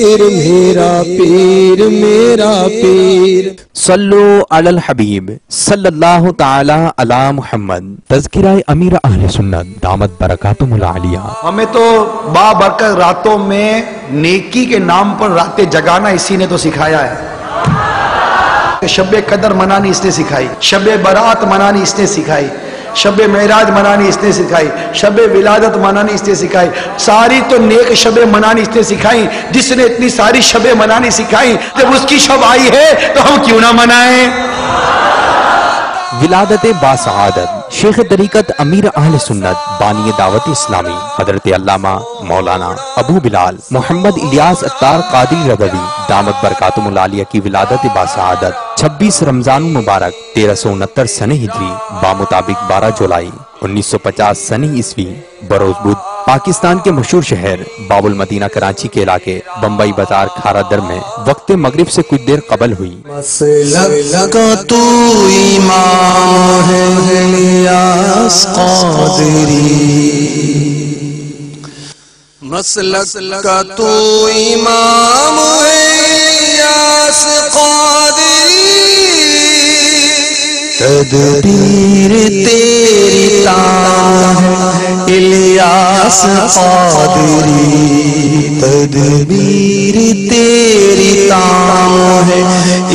पीर मेरा पीर मेरा पीर। सल्लो अलल हबीब सल्लल्लाहु ताला अला मुहम्मद। तज़किरा अमीर अहले सुन्नत दामत बरकातुमुल आलिया। हमें तो बाबरकत रातों में नेकी के नाम पर रातें जगाना इसी ने तो सिखाया है। शब कदर मनानी इसने सिखाई शब बारात मनानी इसने सिखाई। शब महराज मनानी इसने सिखाई शब विलादत मनानी इसने सिखाई, सारी तो नेक शब मनानी इसने सिखाई, जिसने इतनी सारी शब मनानी सिखाई, जब उसकी शब आई है तो हम क्यों ना मनाएँ? विलादत बासआदत शेख तरीकत अमीर अहल सुन्नत बानी दावत इस्लामी। हज़रत अल्लामा मौलाना अबू बिलाल, मोहम्मद इलियास अत्तार कादिर रदवी दामत बरकातुमुल आलिया की विलादत बासआदत 26 रमज़ान मुबारक, तेरह सौ उनहत्तर सन हिजरी, बामुताबिक 12 जुलाई 1950 सनी ईस्वी, बरोज बुध पाकिस्तान के मशहूर शहर बाबुल मदीना कराची के इलाके बम्बई बाज़ार खारा दर में वक्त मगरिब से कुछ देर कबल हुई। तेरी ताम इलियास कादरी तदबीर तेरी है,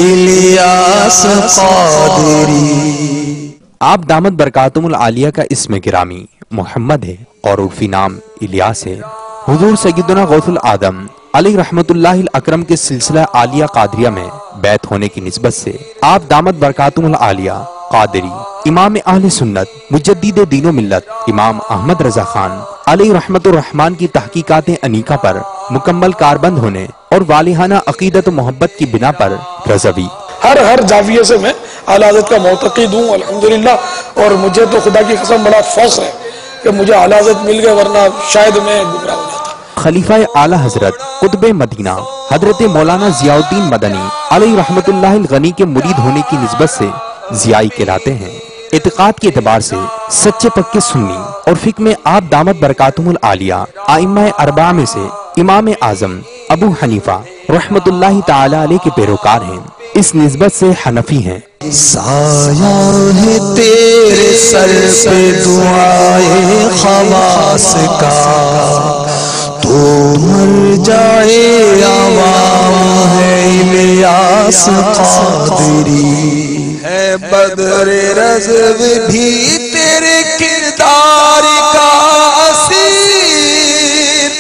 इलियास कादरी। आप दामद बरकातुमुल आलिया का इसम गिरामी, मोहम्मद है और उर्फी नाम इलियास है। हुजूर सैयदना गौसुल आदम अली रहमतुल्लाह अकरम के सिलसिला आलिया कादरिया में बैत होने की निस्बत से, आप दामद बरकातुमुल आलिया कादरी इमाम अहले सुन्नत मुजद्दीद दीनो मिल्लत इमाम अहमद रजा खान अली रहमतुर रहमान की तहकीकात अनीका पर मुकम्मल कारबंद होने और वालिहाना अकीदत मोहब्बत की बिना पर रजवी। हर हर जाविये से मैं अलाजत का मोतकीद हूँ अल्हम्दुलिल्लाह। और मुझे तो खुदा की कसम बड़ा फख्र है कि मुझे अलाजत मिल गए वरना शायद मैं गुमराह हो जाता। खलीफा आला हज़रत कुतुब मदीना हज़रत मौलाना जियाउद्दीन मदनी अली रहमतुल्लाह गनी के मुरीद होने की निस्बत से जियाई कहलाते हैं। इतकाद के अतबार से सच्चे पक्के सुन्नी और फिक में आप दामद बरकातुमुल आलिया आइम्मा अरबा में से इमाम आज़म अबू हनीफा रहमतुल्लाह ताला के पैरोकार हैं। इस निस्बत से हनफी हैं। साया है तेरे सर पे दुआए खवास का। तो मर जाए आवाम है इलियास कादरी। बदर रज़ब भी तेरे किरदार का असीर।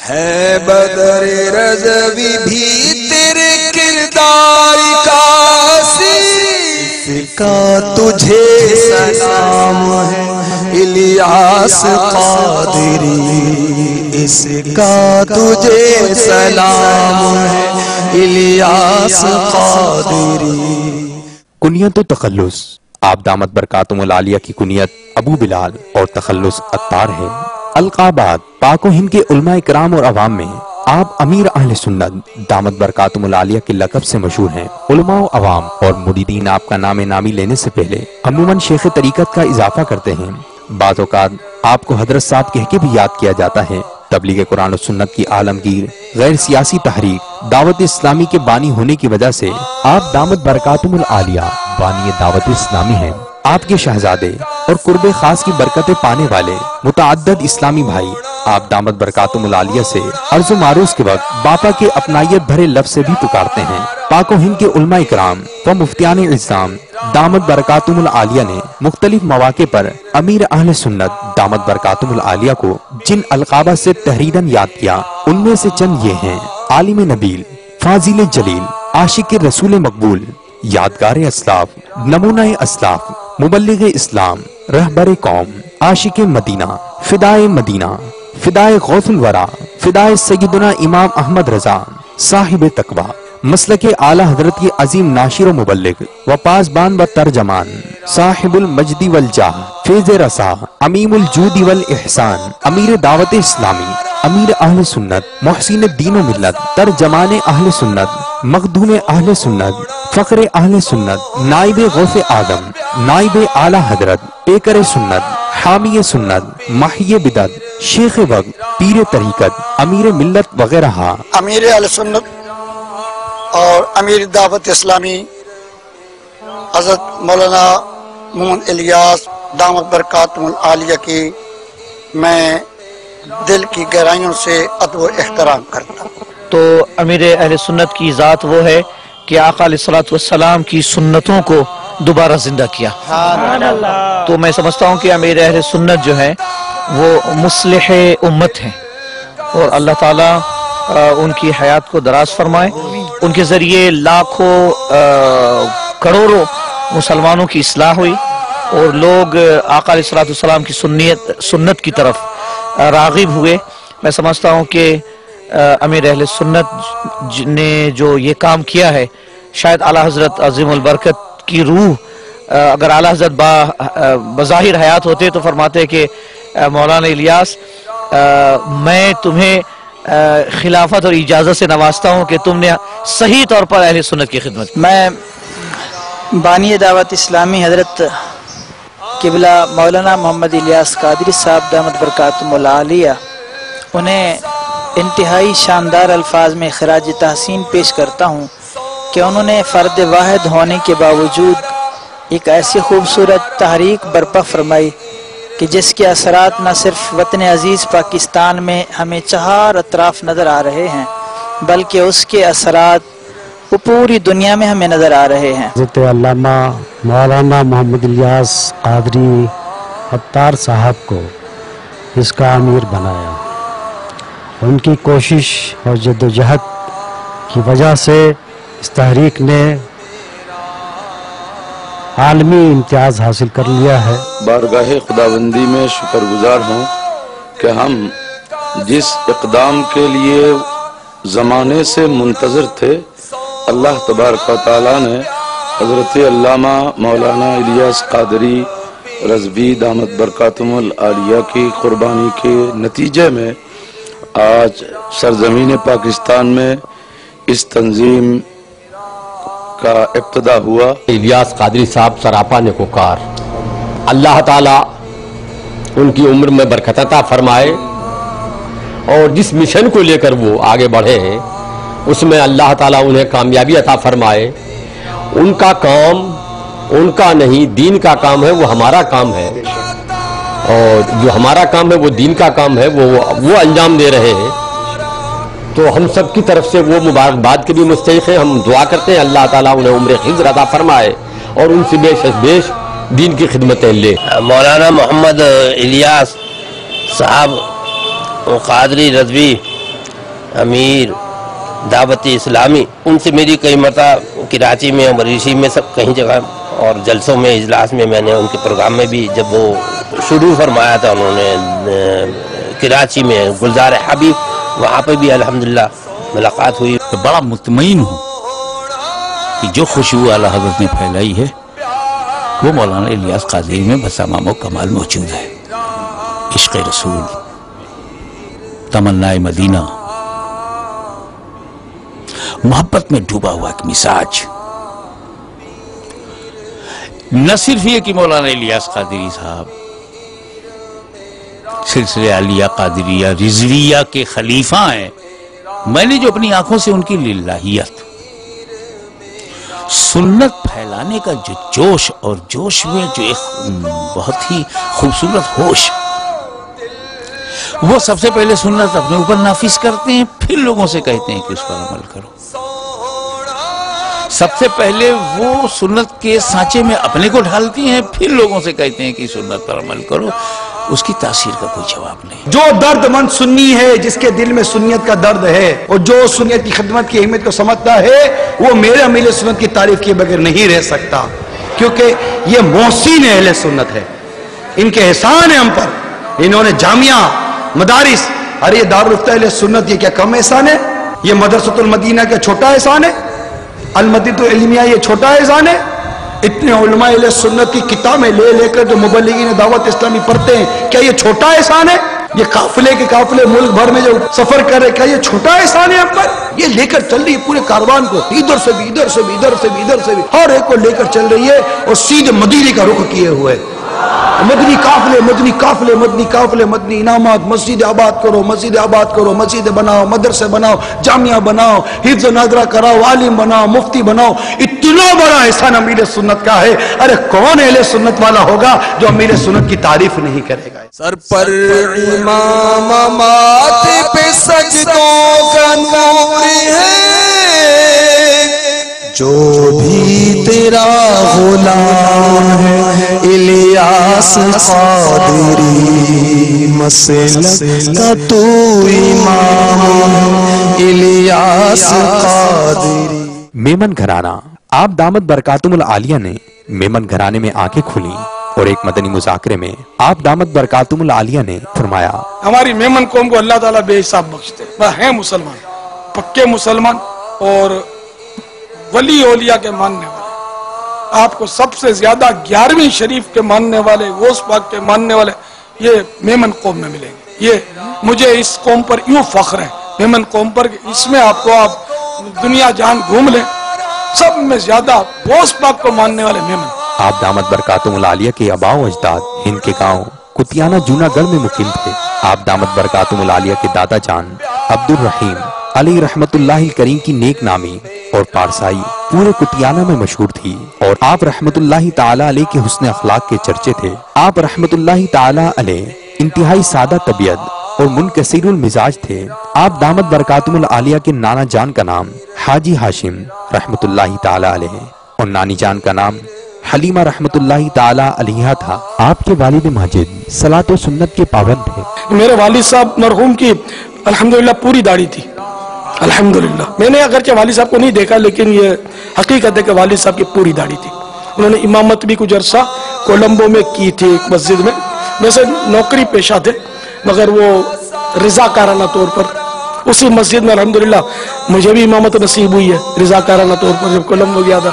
है बदर रज़बी भी तेरे किरदार का असीर। का तुझे सलाम है, इलियास कादरी। इसका तुझे सलाम है, इलियास कादरी। कुनियत तखलुस आप दामद बरकातमालिया की कुनियत अबू बिलाल और तखलुस अतार है। अलकाबाद, पाको हिंद के उलमा कराम और अवाम में आप अमीर अहल सुन्नत दामद बरकातमालिया के लकब से मशहूर हैं। उलमा अवाम और मुरीदीन आपका नाम नामी लेने से पहले, अमूमन शेख तरीकत का इजाफा करते हैं। औक़ात आपको हज़रत साहब कह के भी याद किया जाता है। तबलीग कुरान और सुन्नत की आलमगीर, गैर सियासी तहरीक दावत इस्लामी के बानी होने की वजह से आप दामद बरकातुम आलिया, बानी दावत इस्लामी हैं। आपके शहजादे और कुर्बे खास की बरकतें पाने वाले मुतअद्दद इस्लामी भाई, आप दामद बरकातुमुल आलिया से अर्जो मारूस के वक्त बापा के अपनायत भरे लफ से भी पुकारते हैं। पाको हिंद के उलमा इकराम व मुफ्तियान इस्लाम दामद बरकातुमुल आलिया ने मुख्तलिफ़ मौके पर अमीर अहल सुन्नत दामद बरकातुमुल आलिया को जिन अलकाबा से तहरीरन याद किया, उनमें से चंद ये हैं। आलिम नबील, फाजिल जलील, आशिक रसूल मकबूल, यादगार असलाफ, नमूना असलाफ मुबल्लिग इस्लाम, रहबर कौम, आशिक मदीना, फिदाए मदीना, फिदाए गौसुल वरा फिदाए सैयदना इमाम अहमद रजा, साहिब तकवा मसल के आला हज़रत की अजीम नाशिर मुबल्लिग, व पासबान व तर्जमान, साहिबुल मजदी वल जाह, फ़ेज़ रसा, अमीमुल जूदी वल एहसान अमीर दावत इस्लामी। अमीर अहल सुन्नत, मोहसिन दीन मिल्लत, तर्जमान अहल सुन्नत, मखदूम अहल सुन्नत, फख्र अहल सुन्नत नाइब गौसे आदम नाइब आला हज़रत, पेकर सुन्नत हामी सुन्नत, माहिय बिदत, शेख वक्त पीर तरीकत, अमीर मिलत वगैरह। अमीर अल सुन्नत और अमीर दावत इस्लामी, हज़रत मौलाना मोहम्मद इलियास दामद बरकातुल आलिया की, मैं दिल की गहराइयों से अदब एहतराम करता। तो अमीर अहल सुन्नत की ज़ात वो है कि आका सलाम की सुन्नतों को दोबारा ज़िंदा किया। तो मैं समझता हूँ कि अमीर अहल सुन्नत जो है वो मुसलह उम्मत हैं। और अल्लाह ताला उनकी हयात को दराज फरमाए। उनके ज़रिए लाखों करोड़ों मुसलमानों की असलाह हुई। और लोग आका सलाम की सुन्नियत, सुन्नत की तरफ़ रागिब हुए। मैं समझता हूँ कि अमीर अहल सुन्नत ने जो ये काम किया है, शायद आला हज़रत अजीम बरकत की रूह अगर आला हज़रत बज़ाहिर हयात होते तो फरमाते कि मौलाना इलियास मैं तुम्हें खिलाफत और इजाज़त से नवाजता हूँ कि तुमने सही तौर पर अहल सुन्नत की खिदमत मैं बानी दावत इस्लामी हज़रत किबला मौलाना मोहम्मद इलियास कादरी साहब दामद बरकातुमलिया उन्हें इंतहाई शानदार अल्फाज में खराज तहसीन पेश करता हूँ कि उन्होंने फ़र्द वाहिद होने के बावजूद एक ऐसी खूबसूरत तहरीक बर्पा फरमाई कि जिसके असरात न सिर्फ़ वतन अज़ीज़ पाकिस्तान में हमें चार अतराफ नज़र आ रहे हैं, बल्कि उसके असरात वो पूरी दुनिया में हमें नज़र आ रहे हैं। अल्लामा मौलाना मोहम्मद इलियास कादरी अत्तार साहब को इसका अमीर बनाया। उनकी कोशिश और जद्दोजहद की वजह से इस तहरीक ने आलमी इम्तियाज़ हासिल कर लिया है। बारगाह खुदाबंदी में शुक्रगुजार हूँ कि हम जिस इकदाम के लिए ज़माने से मुंतज़र थे अल्लाह तबारक ने हज़रत अल्लामा मौलाना इलियास कादरी रजवी दामद बरकातुमुल आलिया की कुर्बानी के नतीजे में आज सरजमीन पाकिस्तान में इस तंजीम का इब्तदा हुआ। इलियास कादरी साहब सरापा ने पुकार अल्लाह ताला उनकी उम्र में बरकतता फरमाए और जिस मिशन को लेकर वो आगे बढ़े हैं उसमें अल्लाह ताला उन्हें कामयाबी अता फरमाए। उनका काम, उनका नहीं, दीन का काम है, वो हमारा काम है। और जो हमारा काम है, वो दीन का काम है, वो वो अंजाम दे रहे हैं। तो हम सब की तरफ़ से वो मुबारकबाद के भी मुस्तक हैं। हम दुआ करते हैं, अल्लाह ताला उन्हें उम्र खिज्र अता फरमाए और उनसे बेश बेश दीन की खिदमतें ले। मौलाना मोहम्मद इलियास साहब कादरी रजवी, अमीर दावती इस्लामी, उनसे मेरी कई मरता कराची में मरीशी में सब कहीं जगह, और जलसों में, इजलास में मैंने उनके प्रोग्राम में भी जब वो शुरू फरमाया था उन्होंने कराची में गुलजार हबीब, वहाँ पर भी अलहमदिल्ला मुलाकात हुई। तो बड़ा मुतमईन हूँ कि जो खुशबू आला हज़रत ने फैलाई है, वो मौलाना इलियास कादरी में बसामाम कमाल मौजूद है। इश्क रसूल तमन्नाए मदीना मोहब्बत में डूबा हुआ एक मिजाज न सिर्फ़ ये कि मौलाना इलियास कादरी साहब, सिलसिले आलिया कादरिया रिजविया के खलीफा हैं, मैंने जो अपनी आँखों से उनकी लिल्लाहियत, सुन्नत फैलाने का जो जोश और जोश में जो एक बहुत ही खूबसूरत होश, वो सबसे पहले सुन्नत अपने ऊपर नाफिज करते हैं, फिर लोगों से कहते हैं कि उस पर अमल करो। सबसे पहले वो सुन्नत के सांचे में अपने को ढालती हैं, फिर लोगों से कहते हैं कि सुन्नत पर अमल करो। उसकी तासीर का कोई जवाब नहीं। जो दर्दमंद सुन्नी है, जिसके दिल में सुन्नियत का दर्द है, और जो सुन्नियत की खिदमत, की अहमियत को समझता है, वो मेरे अमीर सुन्नत की तारीफ़ किए बगैर नहीं रह सकता। क्योंकि ये मोहसिन अहल सुन्नत है। इनके एहसान है हम पर। इन्होंने जामिया, मदारिस अरे ये दारुल सुन्नत, ये क्या कम एहसान है? ये मदरसतुल मदीना का छोटा एहसान है? अलमदीत इलमिया ये छोटा एजान है। इतने उलमा सुन्नत की किताबें ले लेकर जो मुबलिगिन दावत इस्लामी पढ़ते हैं, क्या ये छोटा एहसान है? ये काफिले के काफिले मुल्क भर में जो सफ़र कर रहे क्या ये छोटा एहसान है हम पर ये लेकर चल रही है पूरे कारवान को। इधर से भी, इधर से भी, इधर से भी, इधर से भी। हर एक को लेकर चल रही है और सीधे मदीने का रुख किए हुए मदनी काफले मदनी काफले मदनी काफले, मदनी इनामात, मस्जिद आबाद करो, मस्जिद आबाद करो, मस्जिद बनाओ, मदरसे बनाओ, जामिया बनाओ, हिफ्ज नादरा कराओ, आलिम बनाओ, मुफ्ती बनाओ। इतना बड़ा एहसान अमीर सुन्नत का है। अरे कौन अहले सुन्नत वाला होगा जो अमीर सुन्नत की तारीफ़ नहीं करेगा? सर पर जो भी तेरा गुलाम है इलियास कादरी मसलक का तू इमाम है इलियास कादरी। मेमन घराना आप दामद बरकातुमुल आलिया ने मेमन घराने में आँखें खुली और एक मदनी मुजाकरे में आप दामद बरकातुमुल आलिया ने फरमाया हमारी मेमन कौम को अल्लाह ताला बेहिसाब बख्शते वह है मुसलमान पक्के मुसलमान और वली ओलिया के मानने आपको सबसे ज़्यादा ग्यारहवीं शरीफ के मानने वाले गोस पाक के मानने वाले, ये मेमन कौम में मिलेंगे। ये मुझे इस कौम पर यूँ फख्र है। मेमन कौम पर इसमें आपको आप दुनिया जान घूम ले। सब में ज़्यादा गोस पाक को मानने वाले मेमन। आप दामद बरकातुमुल आलिया के अबाव अजदाद, हिंद के गाँव, कुतियाना जूनागढ़ में मुकीम थे। आप दामद बरकातुमुल आलिया के दादा जान, अब्दुल रहीम अली रहमतुल्लाह करीम की नेक नामी और पारसाई पूरे कुतियाना में मशहूर थी और आप रहमतुल्लाह ताला अलैह के हुस्न अखलाक के चर्चे थे। आप रहमतुल्लाह ताला अलैह इंतहाई सादा तबीयत और मुनकसीरुल मिजाज थे। आप दामद बरकातुमुल आलिया के नाना जान का नाम हाजी हाशिम रहमतुल्लाह ताला अलैह और नानी जान का नाम हलीमा रहमतुल्लाह ताला अलैहा था। आपके वालिद माजिद सलात सुन्नत के पाबंद थे। मेरे वालिद साहब मरहूम की, अल्हम्दुलिल्लाह, पूरी दाढ़ी थी। अल्हम्दुलिल्लाह। मैंने अगरचे वालिद साहब को नहीं देखा, लेकिन ये हकीकत है कि वालिद साहब की पूरी दाढ़ी थी। उन्होंने इमामत भी कुछ अरसा कोलंबो में की थी एक मस्जिद में। वैसे नौकरी पेशा थे, मगर वो रजाकाराना तौर पर उसी मस्जिद में, अल्हम्दुलिल्लाह, मुझे भी इमामत नसीब हुई है रजाकाराना तौर पर। जब कोलंबो गया था,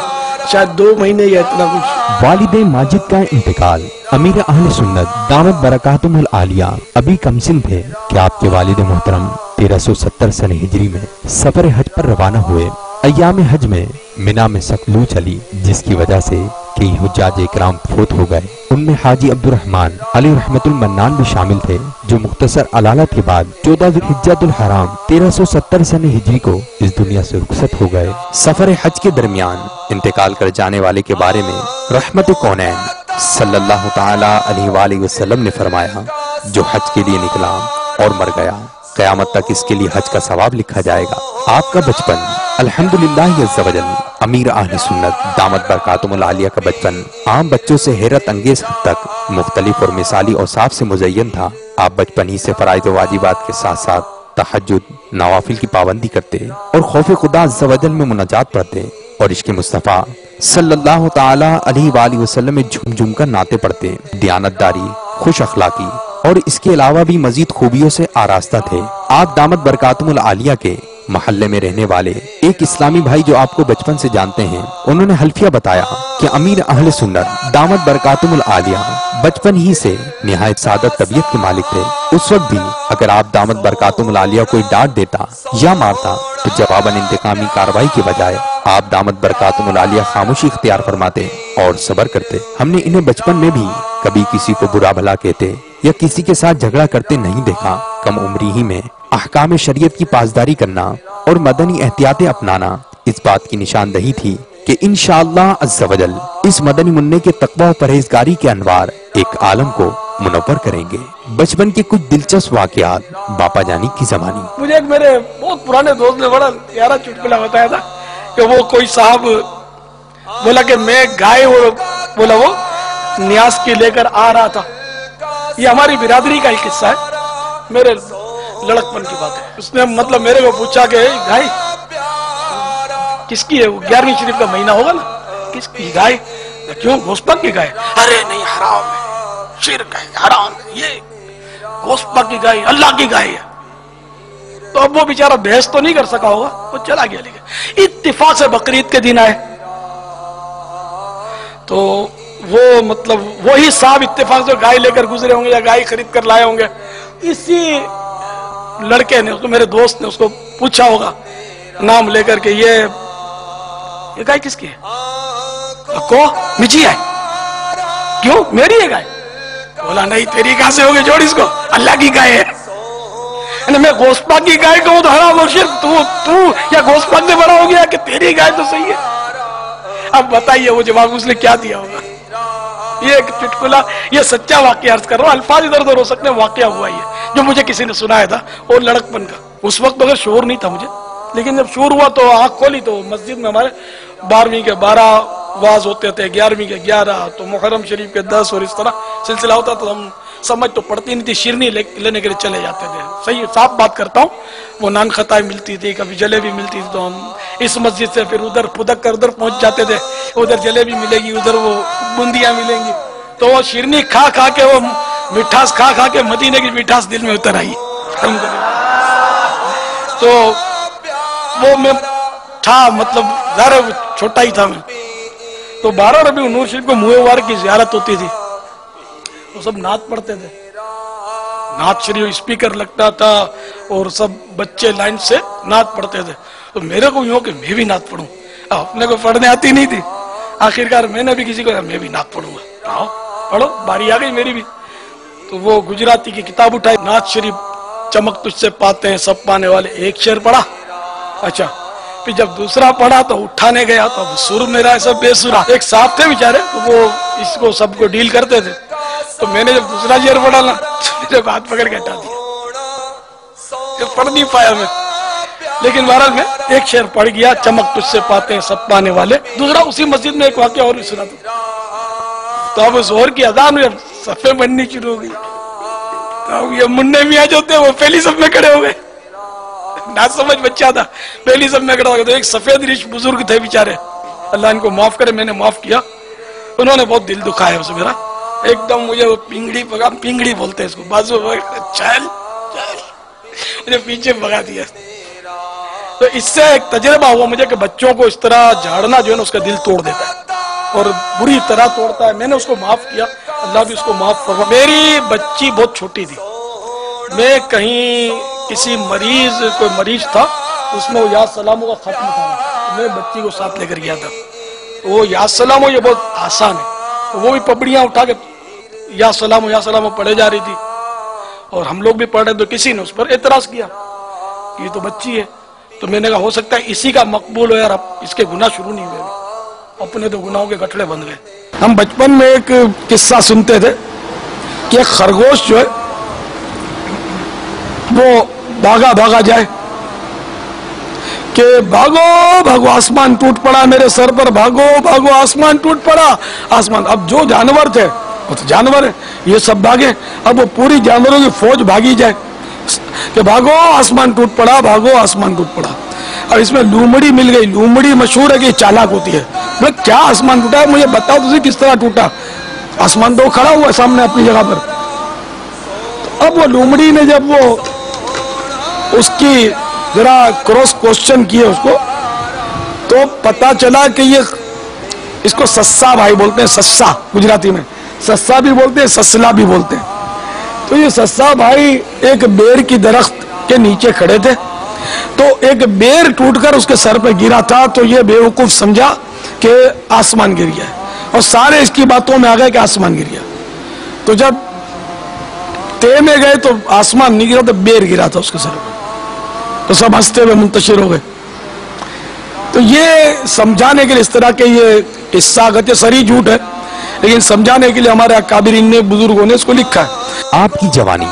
शायद दो महीने या इतना कुछ। वालिद माजिद का इंतकाल, अमीर अहल सुन्नत दामद बरकातुमुल आलिया, अभी कमसिन थे। कि आपके वालिद मोहतरम? 1370 सन हिजरी में सफ़र हज पर रवाना हुए अयाम हज में मिना में सख्त लू चली, जिसकी वजह से कई हुज्जाज इकराम फोत हो गए। उनमें हाजी अब्दुलरहमान अली रहमतुल मन्नान भी शामिल थे, जो मुख्तसर अलालत के बाद चौदह हराम 1370 सन हिजरी को इस दुनिया से रुखसत हो गए। सफ़र हज के दरमियान इंतकाल कर जाने वाले के बारे में रहमत कौनैन सल्लल्लाहु अलैहि वसल्लम ने फरमाया, जो हज के लिए निकला और मर गया। कयामत तक इसके लिए हज का सवाब लिखा जाएगा। आपका बचपन। अल्हम्दुलिल्लाह अमीर आहल सुन्नत, दामद बरकातुमुल आलिया का बचपन। आम बच्चों से हैरत अंगेज हद तक। मुख्तलिफ़ और मिसाली और साफ़ से मुजयन था। आप बचपन ही से फ़राइज वाजिबात के साथ साथ तहज्जुद, नवाफिल की पाबंदी करते और खौफ खुदा में मुनाजात पढ़ते और इसके मुस्तफ़ा सल्लल्लाहु अलैहि वसल्लम में झुम झुम कर नाते पढ़ते। दयानतदारी, खुश अखलाकी और इसके अलावा भी मजीद खूबियों से आरास्ता थे। आप दामद बरकातुमुल आलिया के मोहल्ले में रहने वाले एक इस्लामी भाई जो आपको बचपन से जानते हैं, उन्होंने हल्फिया बताया कि अमीर अहल सुन्नत दामद बरकातुमुल आलिया बचपन ही से निहायत सादत तबीयत के मालिक थे। उस वक्त भी अगर आप दामद बरकातुमुल आलिया कोई डांट देता या मारता तो जवाबन इंतकामी कार्रवाई के बजाय आप दामद बरकातुमुल आलिया खामोशी इख्तियार फरमाते और सबर करते। हमने इन्हें बचपन में भी कभी किसी को बुरा भला कहते या किसी के साथ झगड़ा करते नहीं देखा, कम उम्री ही में अहकाम शरीयत की पासदारी करना और मदनी एहतियातें अपनाना इस बात की निशानदही थी कि इंशाअल्लाह इस मदनी मुन्ने के तकवा परहेजगारी के अनवार एक आलम को मुनवर करेंगे। बचपन के कुछ दिलचस्प वाकयात बापा जानी की जमानी मुझे एक मेरे बहुत पुराने दोस्त ने बड़ा प्यारा चुटकुला बताया था कि वो कोई साहब, बोला कि मैं गाय बोला वो न्यास की लेकर आ रहा था। ये हमारी बिरादरी का ही किस्सा है। मेरे लड़कपन की बात है। उसने मतलब मेरे को पूछा कि गाय किसकी है वो? ग्यारहवीं शरीफ का महीना होगा ना? किसकी गाय? क्यों गोस्पक की गाय? अरे नहीं, हराम है। शिरक है, हराम है। ये गोस्पक की गाय, अल्लाह की गाय है। तो अब वो बेचारा बहस तो नहीं कर सका होगा, वो चला गया लेकिन इत्तिफाक से बकरीद के दिन आए। तो वो मतलब वही साहब इत्तेफाक से गाय लेकर गुजरे होंगे या गाय खरीद कर लाए होंगे। इसी लड़के ने उसको, मेरे दोस्त ने उसको पूछा होगा, नाम लेकर के, ये ये गाय किसकी है? को मिची है। क्यों? मेरी है गाय। बोला, नहीं, तेरी कहाँ से होगी? जोड़ इसको। अल्लाह की गाय है। मैं गोस्पाक की गाय कहूँ तो हरा मुर्शिद तू तू या गोस्पाक से बड़ा हो गया कि तेरी गाय तो सही है। अब बताइए, वो जवाब उसने क्या दिया होगा? ये एक चुटकुला, ये सच्चा वाक्य अर्ज़ कर रहा हूँ, अल्फाज इधर उधर हो सकते वाक्य हुआ ये जो मुझे किसी ने सुनाया था और लड़कपन का उस वक्त अगर शोर नहीं था मुझे, लेकिन जब शोर हुआ तो आँख खोली तो मस्जिद में हमारे बारहवीं के बारह वाज होते थे, ग्यारहवीं के ग्यारह तो मुहर्रम शरीफ के दस और इस तरह सिलसिला होता तो हम समझ तो पड़ती नहीं थी शिरनी ले, लेने के लिए चले जाते थे। सही साफ़ बात करता हूँ वो नान खताई मिलती थी कभी जलेबी मिलती थी तो हम इस मस्जिद से फिर उधर फुदक कर उधर पहुँच जाते थे। उधर जलेबी मिलेगी उधर वो बूंदियाँ मिलेंगी। तो वो शिरनी खा खा के वो मिठास खा खा के मदीने की मिठास दिल में उतर आई। तो वो मैं था मतलब छोटा ही था मैं। तो बारह रबी नूर शरीफ को मुएवार की जियारत होती थी। वो सब नात पढ़ते थे। नात शरीफ स्पीकर लगता था और सब बच्चे लाइन से नात पढ़ते थे। तो मेरे को यूँ कि मैं भी नात पढ़ूं। अपने को पढ़ने आती नहीं थी। आखिरकार मैंने भी किसी को मैं भी नात पढ़ूँगा। आओ, पढ़ो, बारी आ गई मेरी भी। तो वो गुजराती की किताब उठाई। नाथ शरीफ चमक तुझसे पाते हैं, सब पाने वाले। एक शेर पढ़ा। अच्छा फिर जब दूसरा पढ़ा तो उठाने गया तो सुर मेरा ऐसा बेसुरा। एक साहब थे बेचारे तो वो इसको सबको डील करते थे। तो मैंने जब दूसरा शेर पढ़ा ना तो मेरे बात पकड़ के हटा दिया। पढ़ नहीं पाया मैं। लेकिन बहरहाल में एक शेर पढ़ गया, चमक तुझसे पाते हैं सब पाने वाले। दूसरा उसी मस्जिद में एक वाक्य और भी सुना था तो अब ज़ोर की अदान में सफे बननी शुरू हो गई। तो ये मुन्ने मियाँ जो थे, वो पहली सब में खड़े हो गए। ना समझ बच्चा था, पहली सब में खड़ा हो गया। तो एक सफ़ेद रिश बुज़ुर्ग थे बेचारे। अल्लाह इनको माफ़ करे, मैंने माफ़ किया। उन्होंने बहुत दिल दुखाया उसे मेरा। एकदम मुझे वो पिंगड़ी भगा पिंगड़ी बोलते हैं इसको। बाजू चल मुझे पीछे भगा दिया। तो इससे एक तजर्बा हुआ मुझे कि बच्चों को इस तरह झाड़ना जो है ना, उसका दिल तोड़ देता है। और बुरी तरह तोड़ता है। मैंने उसको माफ़ किया। अल्लाह भी उसको माफ़ फरमा। मेरी बच्ची बहुत छोटी थी। मैं कहीं किसी मरीज़, कोई मरीज़ था, उसमें वो याद सलामों का खत्म था। मैं बच्ची को साथ लेकर गया था। तो वो याद सलामो, ये बहुत आसान है। तो वो भी पपड़ियाँ उठा के या सलामो, या सलाम पढ़े जा रही थी। और हम लोग भी पढ़ रहे तो किसी ने उस पर एतराज़ किया कि ये तो बच्ची है। तो मैंने कहा, हो सकता है इसी का मकबूल हो यार, अब इसके गुना शुरू नहीं हुए। अपने तो गुनाहों के गठड़े बन गए हम बचपन में एक किस्सा सुनते थे कि खरगोश जो है, वो भागा भागा जाए कि भागो भागो, आसमान टूट पड़ा मेरे सर पर, भागो भागो, आसमान टूट पड़ा। आसमान, अब जो जानवर थे वो तो जानवर है ये सब भागे। अब वो पूरी जानवरों की फौज भागी जाए। कि भागो, आसमान टूट पड़ा, भागो, आसमान टूट पड़ा। और इसमें लूमड़ी मिल गई। लूमड़ी मशहूर है कि चालाक होती है। मैं क्या आसमान टूटा मुझे बताओ तुझे किस तरह टूटा। आसमान तो खड़ा हुआ सामने अपनी जगह पर। तो अब वो लूमड़ी ने जब वो उसकी जरा क्रॉस क्वेश्चन किए उसको तो पता चला कि ये इसको सस्सा भाई बोलते हैं, सस्सा, गुजराती में। सस्सा भी बोलते हैं, ससला भी बोलते हैं। तो ये सस्सा भाई एक बेर की दरख्त के नीचे खड़े थे। तो एक बेर टूटकर उसके सर पे गिरा था तो ये बेवकूफ़ समझा कि आसमान गिर गया। और सारे इसकी बातों में आ गए कि आसमान गिर गया। तो जब ते में गए तो आसमान नहीं गिरा तो बेर गिरा था उसके सर पर तो सब हँसते हुए मुंतशिर हो गए। तो ये समझाने के लिए इस तरह के ये किस्सा गति सरी झूठ है लेकिन समझाने के लिए हमारे काबिरीन ने, बुज़ुर्गों ने इसको लिखा है। आपकी जवानी,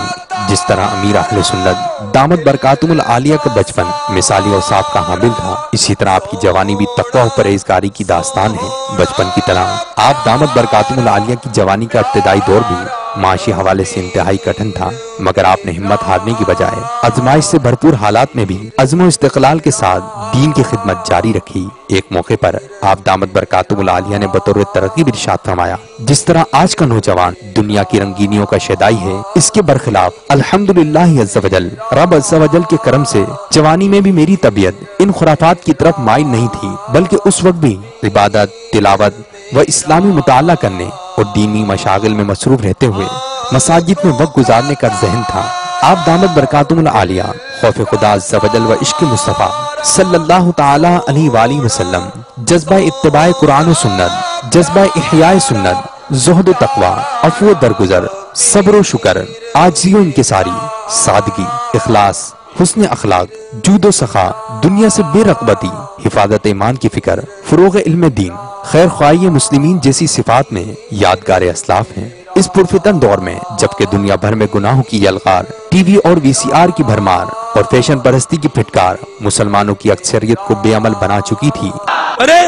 जिस तरह अमीर अहले सुन्नत दामद बरकातुल आलिया का बचपन मिसाली और साफ़ का हामिल था, इसी तरह आपकी जवानी भी तकवा और परहेजगारी की दास्तान है। बचपन की तरह आप दामद बरकातुल आलिया की जवानी का इब्तदाई दौर भी माशी हवाले से इंतहाई कठिन था, मगर आपने हिम्मत हारने की बजाय आजमाइश से भरपूर हालात में भी अजमो इस्तकलाल के साथ दीन की खिदमत जारी रखी। एक मौके पर आप दामद बरकातुल आलिया ने बतौर तरक्की इरशाद फरमाया, जिस तरह आज का नौजवान दुनिया की रंगीनियों का शदाई है, इसके बरखिलाफ अल्हम्दुलिल्लाह अज़्ज़वजल रब अज़्ज़वजल के करम से जवानी में भी मेरी तबीयत इन खुराफात की तरफ़ माइल नहीं थी, बल्कि उस वक्त भी इबादत, तिलावत व इस्लामी मुताला करने और दीनी मशागिल में मसरूफ रहते हुए मसाजिद में वक्त गुजारने का जहन था। आप दामद बरकातुल आलिया, खौफ खुदा जवजल व इश्क मुस्तफ़ा सल्लल्लाहु ताला अलैहि वसल्लम जज्बा इत्तबाए कुरान सुन्नत जज्बा इहयाए सुन्नत, जुहद तकवा अफू दरगुजर, सब्र शुक्र, आजियो इनकिसारी सादगी, इखलास हुस्न अखलाक, जूदो सखा, दुनिया से बेरकबती हिफाजत ईमान की फ़िक्र, फरोग इल्म दीन, खैर ख्वाही मुस्लिमीन जैसी सिफात में यादगार असलाफ हैं। इस पुरफितन दौर में, जबकि दुनिया भर में गुनाहों की यलगार, टीवी और वीसीआर की भरमार और फ़ैशन परस्ती की फिटकार मुसलमानों की अक्सरियत को बेअमल बना चुकी थी। अरे,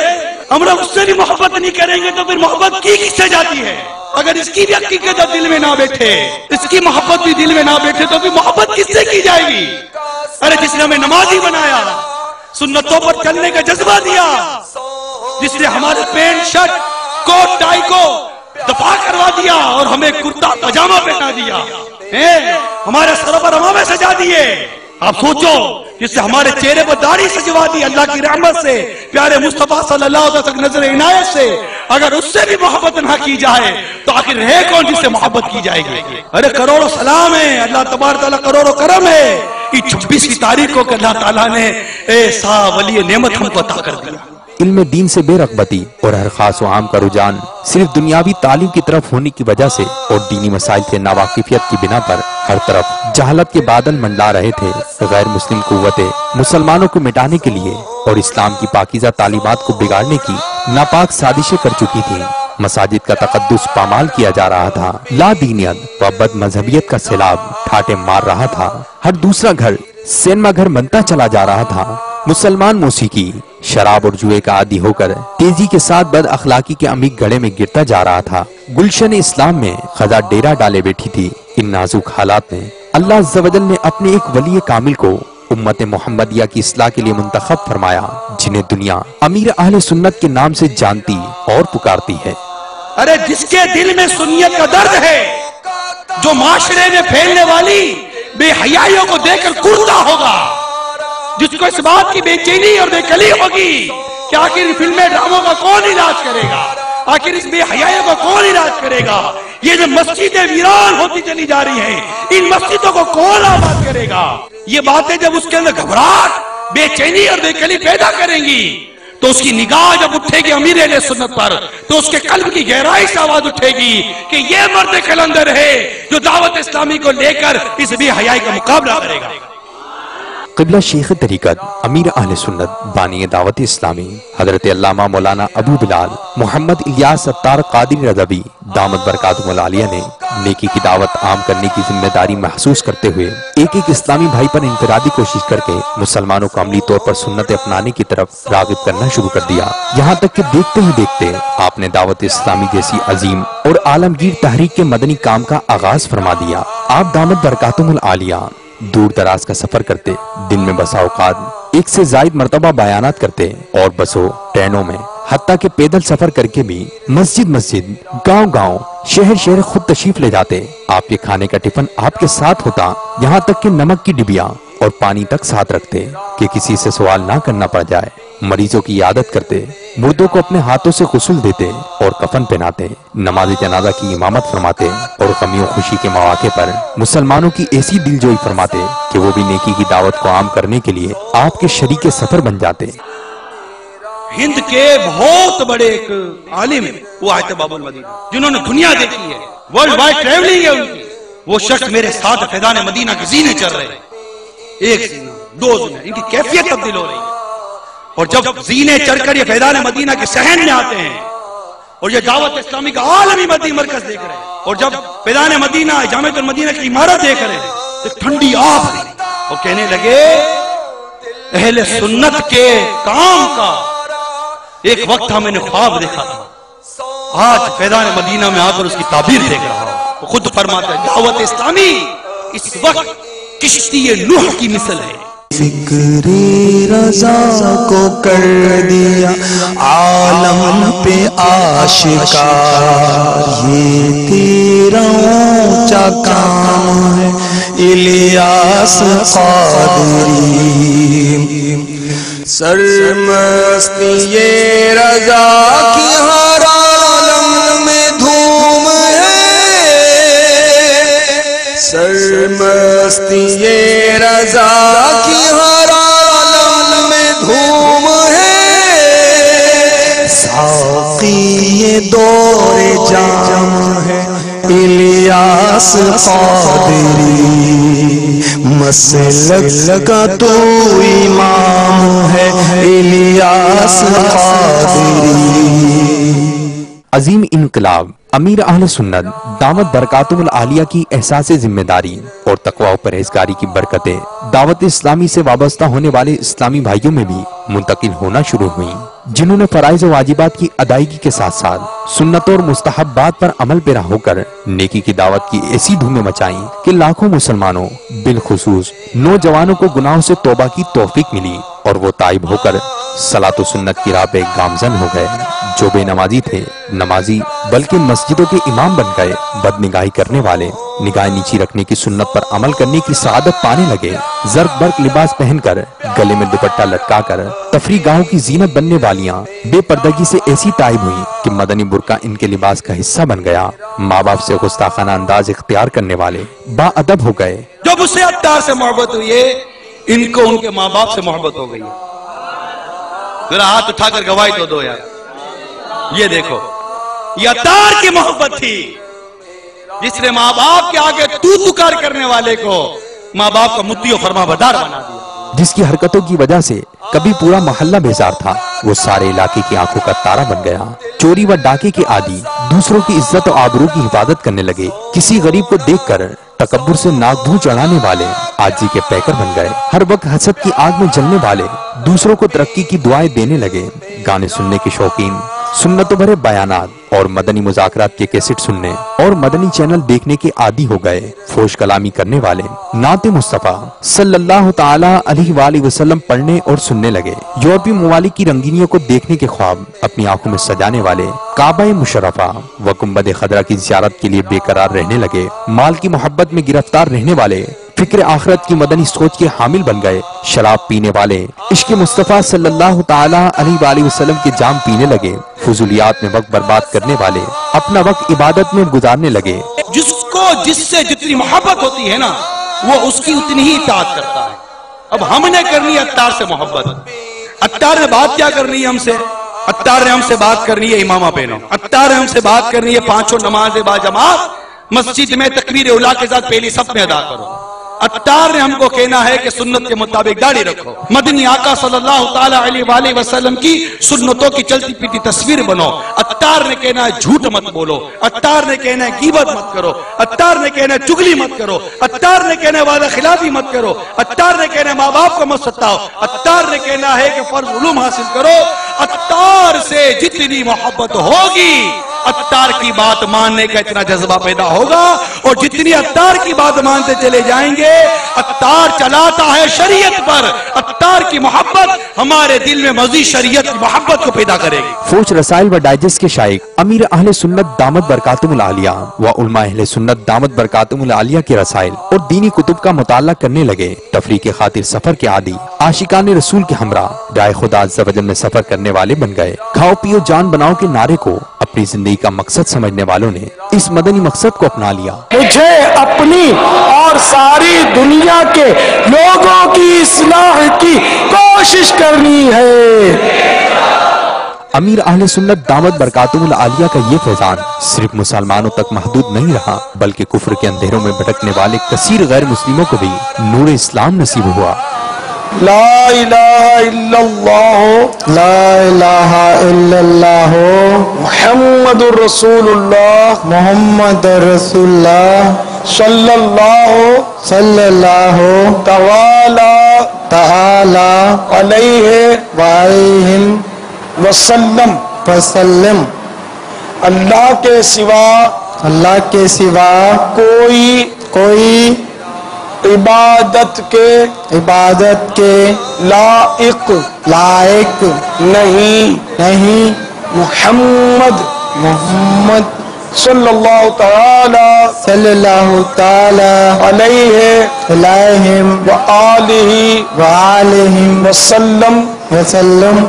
हम लोग उससे भी मोहब्बत नहीं करेंगे तो फिर मोहब्बत की किससे जाती है? अगर इसकी भी हकीकत दिल में ना बैठे, इसकी मोहब्बत भी दिल में ना बैठे तो फिर मोहब्बत किससे की जाएगी? अरे, जिसने हमें नमाजी बनाया, सुन्नतों पर चलने का जज्बा दिया, जिसने हमारे पैंट, शर्ट, कोट, टाई को दफ़ा करवा दिया और हमें कुर्ता पजामा पहना दिया। हमारे सरों पर हमारे सजा दिए। आप सोचो जिससे हमारे चेहरे पर दाढ़ी सजवा दी अल्लाह की रहमत से, प्यारे मुस्तफ़ा सल्लल्लाहु अलैहि वसल्लम नज़र इनायत से। अगर उससे भी मोहब्बत ना की जाए तो आखिर है कौन जिससे मोहब्बत की जाएगी? अरे करोड़ों सलाम है, अल्लाह तबार तला करोड़ों करम है। छब्बीस की तारीख को अल्लाह ताला ने ऐसा वली नेमत हमको अता कर दिया। इल्म दीन से बेरगबती और हर खास आम का रुझान सिर्फ़ दुनियावी तालीम की तरफ़ होने की वजह से और दीनी मसाइल से नावाकिफियत की बिना पर हर तरफ़ जहालत के बादल मंडला रहे थे गैर मुस्लिम कुतें मुसलमानों को मिटाने के लिए और इस्लाम की पाकिजा तालीमात को बिगाड़ने की नापाक साजिशें कर चुकी थी। मसाजिद का तकदस पामाल किया जा रहा था। ला दीनियत व बद मजहबियत का सैलाब ठाटे मार रहा था। हर दूसरा घर सिनेमा घर बनता चला जा रहा था। मुसलमान मौसीकी, शराब और जुए का आदि होकर तेज़ी के साथ बद अखलाकी के अमीर गड़े में गिरता जा रहा था। गुलशन इस्लाम में खजा डेरा डाले बैठी थी। इन नाजुक हालात में अल्लाह ने अपने एक वली कामिल को उम्मत मोहम्मदिया की इसलाह के लिए मुंतखब फरमाया, जिन्हें दुनिया अमीर अहले सुन्नत के नाम से जानती और पुकारती है। अरे, जिसके दिल में सुनियत का दर्द है, जो माशरे में फैलने वाली बेहयाइयों को देखकर कुर्ता होगा। जिसको इस बात की बेचैनी और बेकली होगी कि आखिर फ़िल्में ड्रामों का कौन इलाज करेगा? आखिर इस बेहयाइयों का कौन इलाज करेगा? ये जो मस्जिदें वीरान होती चली जा रही हैं, इन मस्जिदों को कौन आबाद करेगा? ये बातें जब उसके अंदर घबराहट, बेचैनी और बेकली पैदा करेंगी तो उसकी निगाह जब उठेगी अमीर अहले सुन्नत पर तो उसके कल्ब की गहराई से आवाज़ उठेगी कि ये मर्द कलंदर है जो दावत इस्लामी को लेकर इस बेहयाई का मुकाबला करेगा। किबला शेख तरीकत अमीर अहल सुन्नत बानी दावत इस्लामी हज़रत अल्लामा मौलाना अबू बिलाल मोहम्मद इलियास सत्तार कादिर रजवी दामद बरकातुमलिया ने नेकी की दावत आम करने की ज़िम्मेदारी महसूस करते हुए एक एक इस्लामी भाई पर इंफरादी कोशिश करके मुसलमानों को अमली तौर पर सुन्नत अपनाने की तरफ़ रागिब करना शुरू कर दिया यहाँ तक कि देखते ही देखते आपने दावत इस्लामी जैसी अजीम और आलमगीर तहरीक के मदनी काम का आगाज़ फरमा दिया आप दामद बरकातुम आलिया दूर दराज का सफ़र करते, दिन में बसा औकात, एक से जायद मरतबा बयान करते और बसों ट्रेनों में। हती के पैदल सफ़र करके भी मस्जिद मस्जिद गाँव गाँव शहर शहर खुद तशीफ ले जाते। आपके खाने का टिफ़िन आपके साथ होता, यहाँ तक कि नमक की डिबिया और पानी तक साथ रखते, कि किसी से सवाल ना करना पड़ जाए। मरीजों की आदत करते, मुर्दों को अपने हाथों से गुसल देते और कफन पहनाते नमाज़ जनाजा की इमामत फरमाते और कमियों खुशी के मौके पर मुसलमानों की ऐसी दिलजोई फरमाते कि वो भी नेकी की दावत को आम करने के लिए आपके शरीक सफ़र बन जाते। हिंद के बहुत बड़े एक आलिम वो आए थे बाबुल मदीना, जिन्होंने दुनिया देखी है वर्ल्ड वाइड ट्रेवलिंग है उनकी। वो शख्स मेरे साथ फैदान मदीना के जीने चल रहे हैं। एक जीना, दो जीना, इनकी कैफियत तब्दील हो रही है। और जब जीने चढ़कर ये फैदान मदीना के सहन में आते हैं और ये दावत इस्लामी का आलमी मदी मरकज देख रहे हैं। और जब फैदान मदीना जामत मदीना की इमारत देख रहे हैं तो ठंडी आग और कहने लगे अहले सुन्नत के काम का एक वक्त था मैंने ख्वाब देखा था। आज फैदान मदीना में आकर उसकी ताबीर देख रहा हूँ। खुद फरमाते हैं दावत इस्लामी इस वक्त किश्ती नूह की मिसल है। फिक्रे रजा को कर दिया आलम पे आशिकार ये तेरा ऊँचा काम है, इलियास कादरी। सरमस्ती ये रजा की हर आलम में धूम है। सरमस्ती ये रजा की ये दौरे जाम है, इलियास कादरी। मसलक का तू इमाम है, इलियास कादरी। अजीम इनकलाब। अमीर अहल सुन्नत, दावत बरकातुल आलिया की एहसास ज़िम्मेदारी और तकवा परहेजगारी की बरकतें दावत इस्लामी से वाबस्ता होने वाले इस्लामी भाइयों में भी मुंतकिल होना शुरू हुई, जिन्होंने फराइज वाजिबात की अदायगी के साथ साथ सुन्नतों और मुस्तहबात पर अमल पेरा होकर नेकी की दावत की ऐसी धूमें मचाई कि लाखों मुसलमानों, बिलखसूस नौजवानों को गुनाहों से तोबा की तोफीक मिली और वो ताइब होकर सलातो सुन्नत की राह पे गामजन हो गए। जो बेनमाजी थे, नमाजी, बल्कि मस्जिदों के इमाम बन गए, बदनिगाही करने वाले। निगाह नीची रखने की सुन्नत पर अमल करने की सादत पाने लगे। जर्क बर्क लिबास पहनकर, गले में दुपट्टा लटकाकर, तफरी गाहों की जीनत बनने वालियाँ, बेपर्दगी से ऐसी ताइब हुई कि मदनी बुरका इनके लिबास का हिस्सा बन गया। माँ बाप से गुस्ताखाना अंदाज इख्तियार करने वाले बाअदब हो गए। जब उसे अत्तार से मोहब्बत हुई, इनको उनके माँ बाप से मोहब्बत हो गई। है हाथ उठाकर गवाही तो दो यार। ये देखो ये अत्तार की मोहब्बत थी, जिसने माँ बाप के आगे तू तुकार करने वाले को माँ बाप का मुद्दी और फरमा बदार बना दिया। जिसकी हरकतों की वजह से कभी पूरा मोहल्ला बेजार था, वो सारे इलाके की आँखों का तारा बन गया। चोरी व डाके के आदि दूसरों की इज़्ज़त और आबरू की हिफाजत करने लगे। किसी गरीब को देखकर तकब्बुर से नाक चढ़ाने वाले आजी के पैकर बन गए। हर वक्त हसद की आग में जलने वाले दूसरों को तरक्की की दुआएँ देने लगे। गाने सुनने के शौकीन सुन्नतों भरे बयानात और मदनी मुजाकरात के कैसेट सुनने और मदनी चैनल देखने के आदि हो गए फोश कलामी करने वाले नाते मुस्तफ़ा सल्लल्लाहु अलैहि वसल्लम पढ़ने और सुनने लगे। यूरोपीय ममालिक की रंगीनियों को देखने के ख्वाब अपनी आँखों में सजाने वाले काबा मुशरफा व गुंबद खदरा की जियारत के लिए बेकरार रहने लगे। माल की मोहब्बत में गिरफ़्तार रहने वाले फ़िक्र आखरत की मदनी सोच के हामिल बन गए। शराब पीने वाले इश्क मुस्तफ़ा सल्लल्लाहु अलैहि वसल्लम के जाम पीने लगे। फजूलियात में वक्त बर्बाद करने वाले अपना वक्त इबादत में गुजारने लगे। जिसको जिससे जितनी मोहब्बत होती है ना, वो उसकी उतनी ही इताद करता है। अब हमने करनी अत्तार से मोहब्बत। अत्तार ने बात क्या करनी है हमसे? अत्तार ने हमसे बात करनी है इमामा पहनो अत्तार ने हमसे बात करनी है पाँचों नमाज़ बाजमात मस्जिद में तकबीर उला के साथ पहली सब में अदा करो। अत्तार ने हमको कहना है कि सुन्नत के मुताबिक दाढ़ी रखो। मदनी आका सल्लल्लाहु वसल्लम की सुन्नतों की चलती पीती तस्वीर बनो। अत्तार ने कहना है, झूठ मत बोलो। अत्तार ने कहना है कीबत मत करो। अत्तार ने कहना है, चुगली मत करो। अत्तार ने कहना है, वादा खिलाफी मत करो। अत्तार ने कहना है माँ बाप को मत सताओ। अत्तार ने कहना है कि फ़र्ज़ उलूम हासिल करो। अत्तार से जितनी मोहब्बत होगी अत्तार की बात मानने का इतना जज्बा पैदा होगा। और जितनी अत्तार की बात मानते चले जाएँगे अत्तार चलाता है शरीयत पर। अत्तार की मोहब्बत हमारे दिल में मजीद शरीयत की मोहब्बत को पैदा करेगी। फोच रसाइल व डाइजेस्ट के शाइक अमीर अहले सुन्नत दामद बरकातुल आलिया व उलमा अहले सुन्नत दामद बरकातुल आलिया के रसाइल और दीनी कुतुब का मुताला करने लगे। तफरी के खातिर सफ़र के आदि आशिकान रसूल के हमरा, राय खुदा जवजन में सफ़र करने वाले बन गए। खाओ पियो जान बनाओ के नारे को अपनी ज़िंदगी का मकसद समझने वालों ने इस मदनी मकसद को अपना लिया। मुझे अपनी और सारी दुनिया के लोगों की इसलाह की कोशिश करनी है। अमीर अहले सुन्नत दामद बरकातुल आलिया का ये फैजान सिर्फ़ मुसलमानों तक महदूद नहीं रहा बल्कि कुफर के अंधेरों में भटकने वाले कसीर गैर मुस्लिमों को भी नूर इस्लाम नसीब हुआ। ला इलाहा इल्लल्लाह ला इलाहा इल्लल्लाह मुहम्मदुर रसूलुल्लाह मोहम्मद रसूलुल्लाह सल्लल्लाहु सल्लल्लाहु तआला तआला अलैहि वालिहिम वसल्लम। वसल्लम। अल्लाह के सिवा अल्लाह के सिवा कोई कोई इबादत के इबादत के लाइक लायक नहीं। नहीं। मुहम्मद मोहम्मद सल्लल्लाहु तआला सल्लल्लाहु ताला अलैहि अलैहिम व आलिहि व आलिहिम वसल्लम। वसल्लम।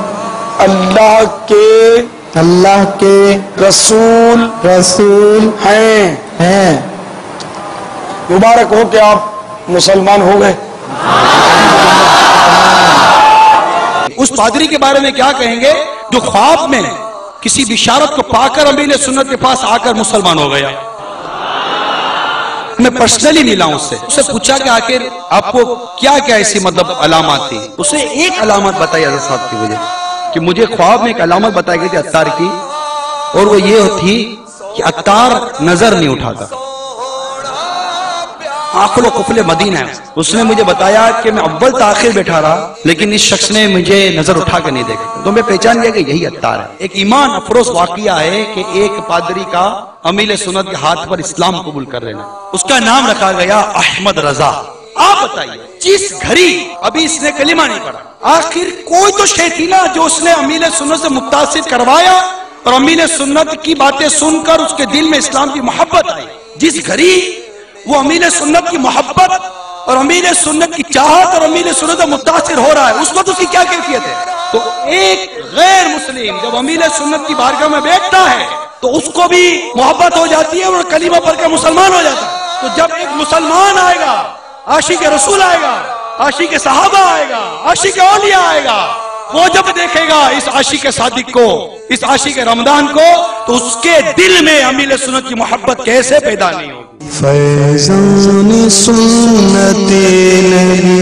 अल्लाह के अल्लाह के रसूल रसूल हैं। हैं। मुबारक हो कि आप मुसलमान हो गए। उस पादरी के बारे में क्या कहेंगे? जो ख्वाब में किसी बिशारत को पाकर अमीर सुन्नत के पास आकर मुसलमान हो गया। मैं पर्सनली मिला उससे। उससे पूछा कि आखिर आपको क्या क्या ऐसी मतलब अलामत थी? उसे एक अलामत बताई हज़रत साहब की वजह कि मुझे ख्वाब में एक अलामत बताई गई थी अत्तार की, और वो ये थी कि अत्तार नज़र नहीं उठाता। आखिर कुफल मदीना है। उसने मुझे बताया कि मैं अव्वल ताखिर बैठा रहा, लेकिन इस शख्स ने मुझे नज़र उठा कर नहीं देखा। तो मैं पहचान गया कि यही अत्तार है। एक ईमान अफरोज वाकिया है कि एक पादरी का अमील सुनत के हाथ पर इस्लाम कबूल कर लेना। उसका नाम रखा गया अहमद रजा। आप बताइए, जिस घड़ी अभी इसने कलिमा नहीं पढ़ा, आखिर कोई तो शे ना जो उसने अमील सुन्नत से मुतासिर करवाया और अमील सुन्नत की बातें सुनकर उसके दिल में इस्लाम की मोहब्बत आई। जिस घड़ी वो अमीर सुन्नत की मोहब्बत और अमीर सुन्नत की चाहत और अमीर सुन्नत मुतासिर हो रहा है। उस वक्त उसकी क्या कैफियत है? तो एक गैर मुस्लिम जब अमीर सुन्नत की बारगाह में बैठता है तो उसको भी मोहब्बत हो जाती है और कलीमा पढ़कर मुसलमान हो जाता है। तो जब एक मुसलमान आएगा आशी के रसूल आएगा आशी के सहाबा आएगा आशी के औलिया आएगा वो जब देखेगा इस आशी के सादिक को, इस आशी के रमदान को तो उसके दिल में अमील सुन्नत की मोहब्बत कैसे पैदा नहीं होगी? फैजान सुन्नत नबी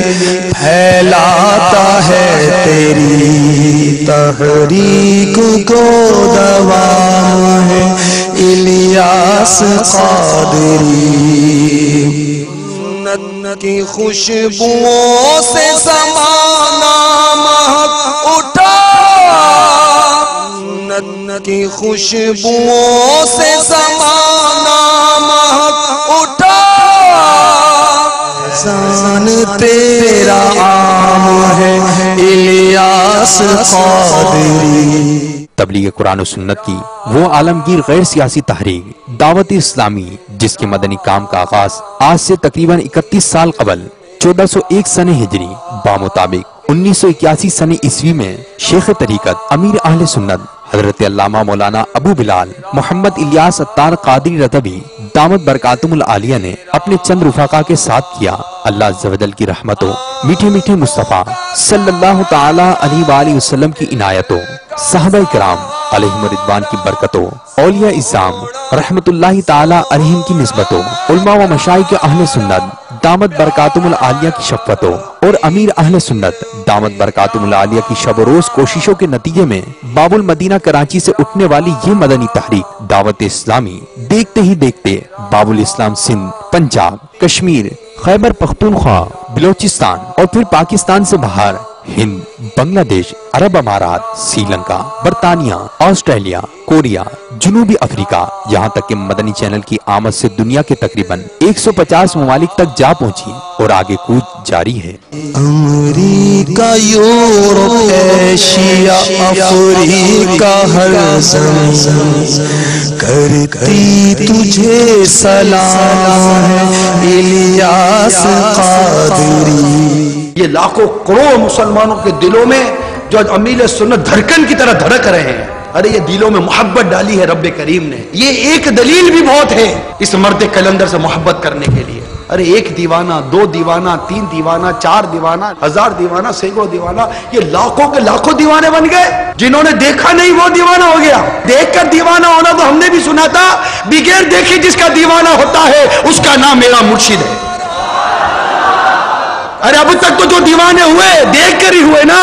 फैलाता है तेरी तहरीक को दवा है, इलियास कादरी। की खुशबुओं से समाना सुन्नत की खुशबुओं से समाना महक उठा। तेरा आम है, इलियास तबलीग कुरान सुन्नत की वो आलमगीर गैर सियासी तहरीक दावत इस्लामी, जिसके मदनी काम का आगाज़ आज से तकरीबन 31 साल कबल 1401 सने हिजरी, बामुताबिक उन्नीस सौ इक्यासी सने ईस्वी में शेख तरीकत अमीर अहले सुन्नत हज़रत अल्लामा मौलाना अबू बिलाल, मोहम्मद इलियास अत्तार कादरी रतबी, दामद बरकातुमुल आलिया ने अपने चंद रुफाका के साथ किया अल्लाह जवदल की रहमतों, मीठे मीठे मुस्तफ़ा, सल्लल्लाहु अलैहि वसल्लम की इनायतों, साहबा कराम अलैहिम रिदवान की बरकतों, औलिया इस्लाम रहमतुल्लाहि ताला की नस्बतों, उलमा व मशाई के अहले सुन्नत, दामद बरकातुमुल आलिया की शफ़तों और अमीर अहल सुन्नत। दामद बरकातुमुल की शब रोज कोशिशों के नतीजे में बाबुल मदीना कराची से उठने वाली ये मदनी तहरीक दावत इस्लामी। देखते ही देखते बाबुल इस्लाम सिंध, पंजाब, कश्मीर, खैबर पख्तूनख्वा, बलोचिस्तान और फिर पाकिस्तान से बाहर हिंद। बांग्लादेश अरब अमारात श्रीलंका बरतानिया ऑस्ट्रेलिया कोरिया जनूबी अफ्रीका यहाँ तक कि मदनी चैनल की आमद से दुनिया के तकरीबन 150 ममालिक तक जा पहुँची और आगे कूद जारी है। अमेरिका यूरोप एशिया अफ्रीका हर ज़मीन करती तुझे सलाम है इलियास कादरी। ये लाखों करोड़ मुसलमानों के दिलों में जो अमील सुन्नत धड़कन की तरह धड़क रहे हैं। अरे, ये दिलों में मोहब्बत डाली है रब्बे करीम ने। ये एक दलील भी बहुत है इस मर्द कलंदर से मोहब्बत करने के लिए। अरे, एक दीवाना, दो दीवाना, तीन दीवाना, चार दीवाना, हज़ार दीवाना, सैकड़ों दीवाना, ये लाखों के लाखों दीवाने बन गए। जिन्होंने देखा नहीं, वो दीवाना हो गया। देखकर दीवाना होना तो हमने भी सुना था। बिगैर देखे जिसका दीवाना होता है, उसका नाम मेरा मुर्शिद है। अरे, अब तक तो जो दीवाने हुए देख ही हुए ना।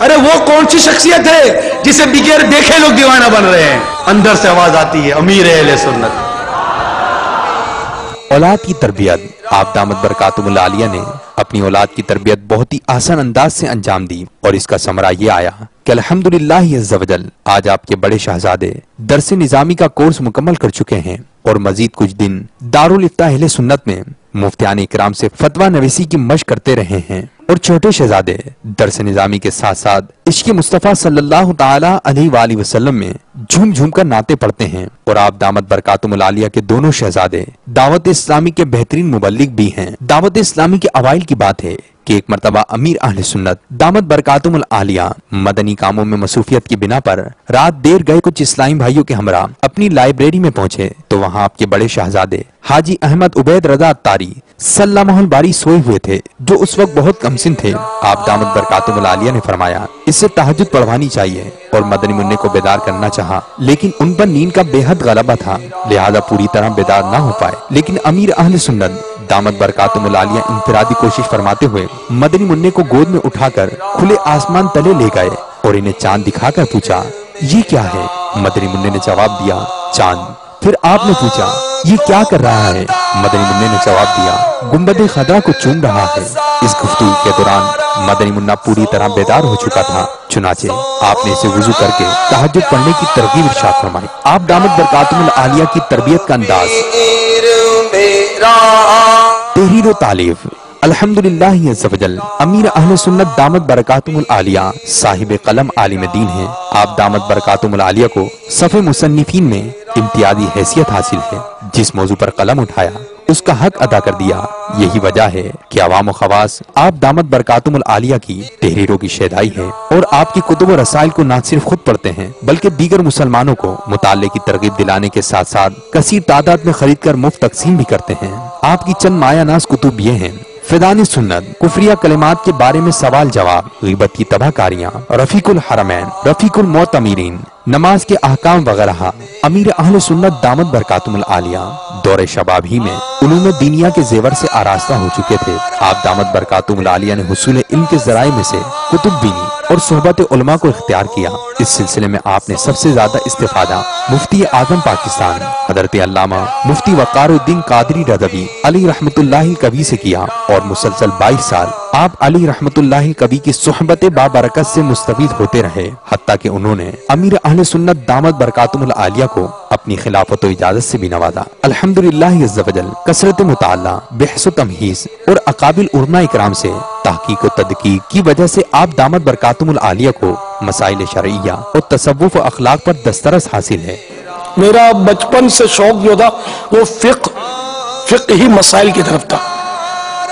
अरे वो कौन सी शख्सियत है जिसे बिगैर देखे लोग दीवाना बन रहे हैं? अंदर से आवाज़ आती है अमीर है सुन्नत। औलाद की तरबियत आप दामद बरकातुमुल आलिया ने अपनी औलाद की तरबियत बहुत ही आसान अंदाज से अंजाम दी और इसका समरा ये आया कि अल्हम्दुलिल्लाह अज़्ज़वजल आज आपके बड़े शहजादे दरस निज़ामी का कोर्स मुकम्मल कर चुके हैं और मजीद कुछ दिन दारुल सुन्नत में मुफ्तियान इकराम से फतवा नवीसी की मश करते रहे हैं। और छोटे शहजादे दरस निज़ामी के साथ साथ इश्के मुस्तफ़ा सल्लल्लाहु ताला अलैहि वसल्लम में झूम झूम कर नाते पढ़ते हैं और आप दामद बरकात आलिया के दोनों शहजादे दावत इस्लामी के बेहतरीन मुबलिक भी हैं। दावत इस्लामी के अवाइल की बात है कि एक मरतबा अमीर अहल सुन्नत, दामद बरकातुम आलिया, मदनी कामों में मसूफियत की बिना पर रात देर गए कुछ इस्लामी भाइयों के हमरा अपनी लाइब्रेरी में पहुँचे तो वहाँ आपके बड़े शहजादे हाजी अहमद उबैद रजा तारी सल्लामहुल बारी सोए हुए थे, जो उस वक्त बहुत कमसिन थे। आप दामद बरकातुम आलिया ने फरमाया, इससे तहजुद पढ़वानी चाहिए और मदनी मुन्ने को बेदार करना चाहा, लेकिन उन पर नींद का बेहद गलबा था, लिहाजा पूरी तरह बेदार न हो पाए। लेकिन अमीर अहल सुन्नत दामद बरकातुम आलिया इंफरादी कोशिश फरमाते हुए मदनी मुन्ने को गोद में उठाकर खुले आसमान तले ले गए और इन्हें चाँद दिखाकर पूछा, ये क्या है? मदनी मुन्ने ने जवाब दिया, चाँद। फिर आपने पूछा, ये क्या कर रहा है? मदनी मुन्ने ने जवाब दिया गुंबद खदरा को चूम रहा है। इस गुफ्तगू के दौरान मदनी मुन्ना पूरी तरह बेदार हो चुका था, चुनाचे आपने इसे वज़ू करके तहज्जुद पढ़ने की तरकीब इरशाद फरमाई। आप दामद बरकातुम आलिया की तरबियत का अंदाज। तहरीर तालीफ। अल्हम्दुलिल्लाह अमीर अहल सुन्नत दामद बरकातुम आलिया, साहिब कलम आलिम दीन है। आप दामद बरकातुम आलिया को सफ़े मुसन्फ़ीन में इम्तियाजी हैसियत हासिल है। जिस मौजू पर कलम उठाया उसका हक अदा कर दिया। यही वजह है कि अवाम खवास, आप दामद बरकातम आलिया की तहरीरों की शेदाई है और आपकी कुतुब रसाइल को न सिर्फ़ खुद पढ़ते हैं, बल्कि दीगर मुसलमानों को मुताले की तरगीब दिलाने के साथ साथ कसी तादाद में खरीद कर मुफ़्त तकसीम भी करते हैं। आपकी चंद माया नास कुतुब ये हैं। फिदानी सुन्नत, कुफरिया कलिमात के बारे में सवाल जवाब, गीबत की तबाहकारियाँ, रफीकुल हरमैन, रफीकुल मौत अमीरीन नमाज़ के अहकाम वगैरह, अमीर अहल सुन्नत दामद बरकातुल आलिया, दौरे शबाब ही में उन्होंने दीनिया के जेवर से आरास्ता हो चुके थे। आप दामद बरकातुल आलिया ने हसूल इल्म के जराये में से कुतुब बीनी और सोहबत उलमा को इख्तियार किया। इस सिलसिले में आपने सबसे ज़्यादा इस्तेफादा मुफ्ती आज़म पाकिस्तान, हज़रत अल्लामा मुफ्ती वकारुद्दीन कादरी रदबी अली रहमतुल्लाह कवि से किया और मुसलसल 22 साल आप अली रहमतुल्लाह कवि की सोहबत बाबरकत से मुस्तविद होते रहे हती कि उन्होंने अमीर अहल सुन्नत दामद बरकातम आलिया को अपनी खिलाफत इजाज़त से भी नवाजा। अल्हम्दुलिल्लाह अज़्ज़वजल कसरत मुताला तमहीज और अकाबिल उर्मा इकराम से तहकीक तदकीक की वजह से आप दामद बरकातुम आलिया को मसाइल शरिया और तसव्वुफ अखलाक पर दस्तरस हासिल है। मेरा बचपन से शौक जो था, वो फिक फिक ही मसाइल की तरफ़ था।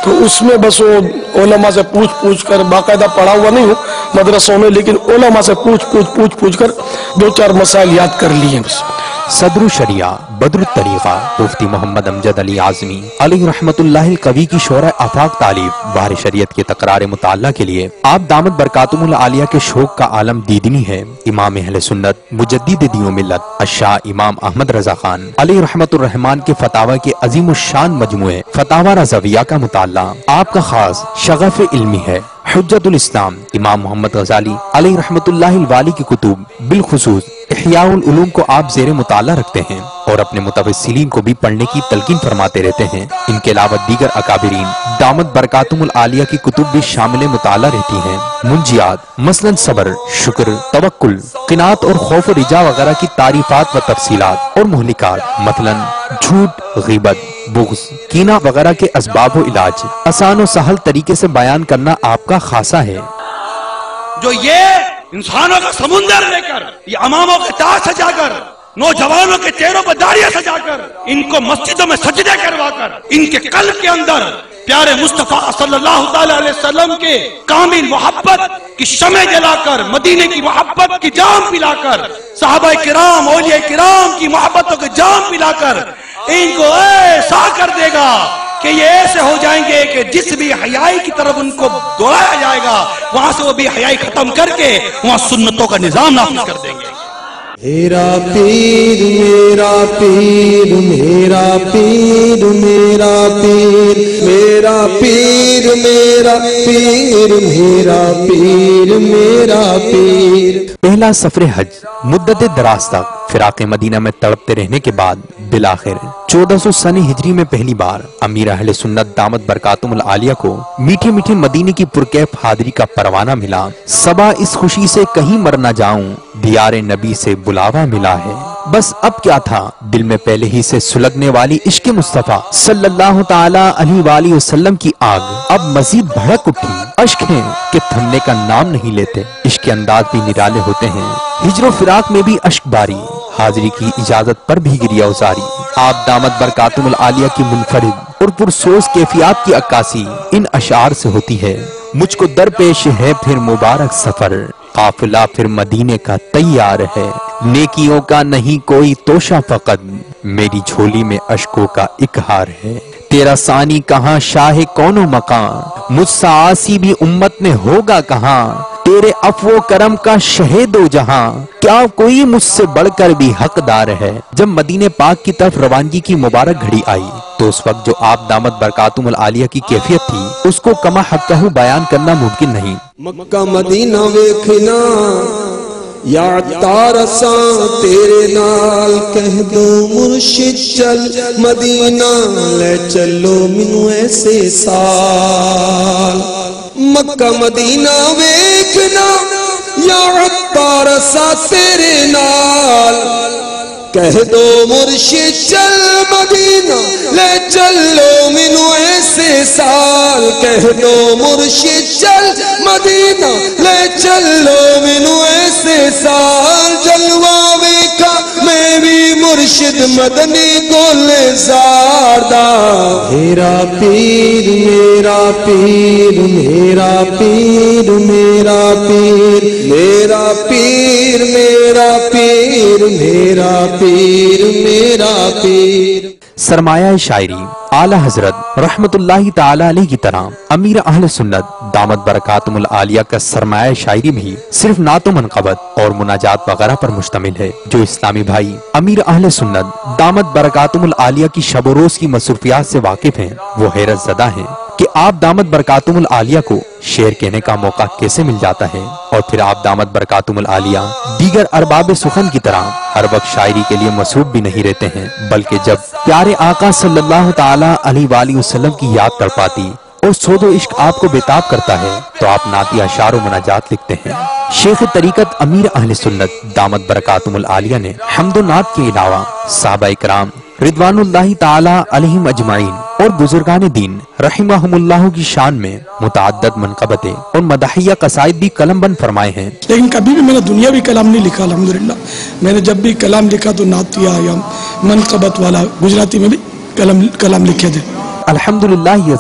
तो उसमें बस वो ओलमा से पूछ पूछ कर बाकायदा पढ़ा हुआ नहीं हूँ, मदरसों में, लेकिन ओलमा से पूछ पूछ पूछ पूछ कर दो चार मसाइल याद कर लिए बस। सदर शरिया बद्र तरीका मुफ्ती मोहम्मद अमजद अली आजमी अली रहमतुल्लाह कवि की शोरा आफाक तालीब बार शरीयत के तकरार मुताला के लिए, आप दामद बरकातुम आलिया के शोक का आलम दीदनी है, इमाम अहल सुन्नत, मुजद्दिद दियो मिल्लत अशाह इमाम अहमद रजा खान। अली रहमतुर्रहमान के फतावा के अजीम शान मजमुए फतावा रजविया का मुताला आपका खास शगफ इल्मी है। हजतुल इस्लाम, इमाम मोहम्मद गजाली अली रहमतुल्लाह की कुतुब, बिलखसूस, इहयाउल को आप जेर मुताला रखते हैं और अपने मुतवसिलीन को भी पढ़ने की तलकीन फरमाते रहते हैं। इनके अलावा दीगर अकाबरीन दामद बरकातुम आलिया की कुतुब भी शामिल मुताला रहती हैं। मुंजियात, मसलन सबर, शुक्र, तवक्कुल, किनात और खौफ रिजा वगैरह की तारीफात व तफसीलात और मुहलिकात मसलन झूठ, गीबत बुग्स, कीना वगैरह के असबाब व इलाज। आसान और सहल तरीके से बयान करना आपका खासा है। जो ये इंसानों का समुंदर लेकर, ये अमामों के ताज सजाकर, नौजवानों के चेहरों पर दाढ़ियाँ सजाकर, इनको मस्जिदों में सजदे करवाकर, इनके कल्ब के अंदर प्यारे मुस्तफ़ा सल्लल्लाहु अलैहि वसल्लम के कामिल मोहब्बत की शमे जलाकर, मदीने की मोहब्बत की जाम पिलाकर साहबा किराम औलिया किराम की मोहब्बतों के जाम पिलाकर इनको ऐसा कर देगा कि ये ऐसे हो जाएँगे कि जिस भी हयाई की तरफ़ उनको दौड़ाया जाएगा, वहाँ से वो भी हयाई खत्म करके वहाँ सुन्नतों का निज़ाम नाफिज कर देंगे। मेरा पीर मेरा पीर मेरा पीर मेरा पीर मेरा पीर मेरा पीर मेरा पीर मेरा पीर। पहला सफ़र हज मुद्दत दराज तक। फिराक मदीना में तड़पते रहने के बाद बिलाखिर। 1400 सनी हिजरी में पहली बार अमीर अहले सुन्नत दामद बरकातुम आलिया को मीठे मीठी मदीने की पुरकैफ हादरी का परवाना मिला। सबा इस खुशी से कहीं मर न जाऊँ, दियार नबी से बुलावा मिला है। बस अब क्या था? दिल में पहले ही से सुलगने वाली इश्क मुस्तफ़ा सल्लल्लाहु ताला वसल्लम की आग। अब मजीद भड़क उठी। अश्क हैं कि थमने का नाम नहीं लेते। इश्क अंदाज भी निराले होते हैं। हिजरो फिराक में भी अश्क बारी हाजरी की इजाज़त पर भी गिरिया उजारी आप दामद बरकातुल आलिया की मुनफरिद और पुरसोस कैफियत की अक्कासी इन अशार से होती है। मुझको दरपेश है फिर मुबारक सफ़र। काफिला फिर मदीने का तैयार है। नेकियों का नहीं कोई तोशा फकत। मेरी झोली में अशकों का इकहार है। तेरा सानी कहाँ, शाह कौनो मकान? मुझसा आसी भी उम्मत में होगा कहाँ? तेरे अफवो करम का शहेदो जहाँ। क्या कोई मुझसे बढ़कर भी हकदार है? जब मदीने पाक की तरफ़ रवानगी की मुबारक घड़ी आई तो उस वक्त जो आप दामद बरकातुम आलिया की कैफियत थी, उसको कमा हक बयान करना मुमकिन नहीं। मक्का मदीना वेखना। या तारसा तेरे नाल कह दो मुर्शिद चल, मदीना ले चलो मिनू ऐसे साल। मक्का मदीना वेखना या तारसा तेरे नाल। कह दो मुर्शिद चल, मदीना ले चलो मिनू ऐसे साल। कह दो मुर्शिद चल, मदीना ले चलो मुर्शिद मदनी गोले जारदा मेरा पीर मेरा पीर मेरा पीर मेरा पीर। मेरा पीर मेरा पीर मेरा पीर मेरा पीर। सरमाया शायरी, आला हज़रत रहमत की तरह, अमीर अहल सुन्नत, दामद बरकातुल आलिया का सरमाया शायरी भी सिर्फ़ नातो मनकबत और मुनाजात वगैरह पर मुश्तमिल है, जो इस्लामी भाई, अमीर अहल सुन्नत, दामद बरकातुल आलिया की शब रोज की मसरूफियात से वाकिफ हैं, वो हैरत जदा हैं। कि आप दामद बरकातुल आलिया को शेर कहने का मौका कैसे मिल जाता है? और फिर आप दामद बरकातुल आलिया दीगर अरबाब सुखन की तरह हर वक्त शायरी के लिए मसरूफ भी नहीं रहते हैं, बल्कि जब प्यारे आका सल्लल्लाहु अलैहि वसल्लम की याद कर पाती और सोदो इश्क आपको बेताब करता है तो आप नाती अशार मुनाजात लिखते हैं। शेख तरीकत अमीर अहल सुन्नत दामद बरकातुल आलिया ने हमदो हमदोनात के अलावा साहबा इकराम रिदवानुल्लाहि ताला अलैहिम अजमाइन। और बुजुर्गान दीन रहिमहुमुल्लाह की शान में मुतअद्दद मनकबतें और मदाहिया कसाइद भी कलम बन फरमाए हैं। लेकिन कभी भी मैंने दुनियावी कलाम नहीं लिखा अल्हम्दुलिल्लाह। मैंने जब भी कलाम लिखा तो नातिया या मनकबत वाला गुजराती में भी कलम कलाम लिखे थे। अल्हम्दुलिल्लाह